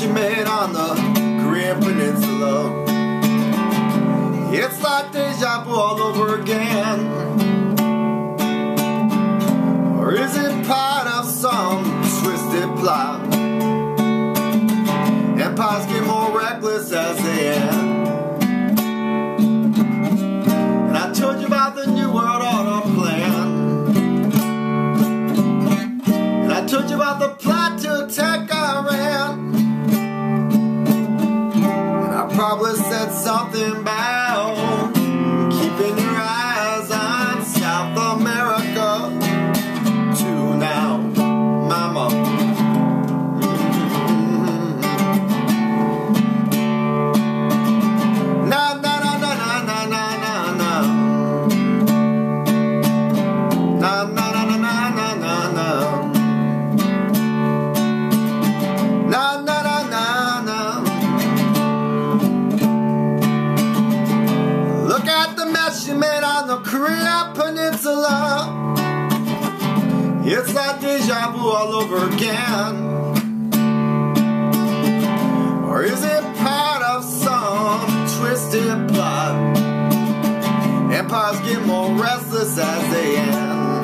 she made on the Korean Peninsula. It's like deja vu all over again. Or is it part of some twisted plot? Empires get more reckless as they end. And I told you about the New World Order plan. And I told you about the plot to attack probably said something about keeping your eyes on South America Peninsula. It's like deja vu all over again. Or is it part of some twisted plot? Empires get more restless as they end.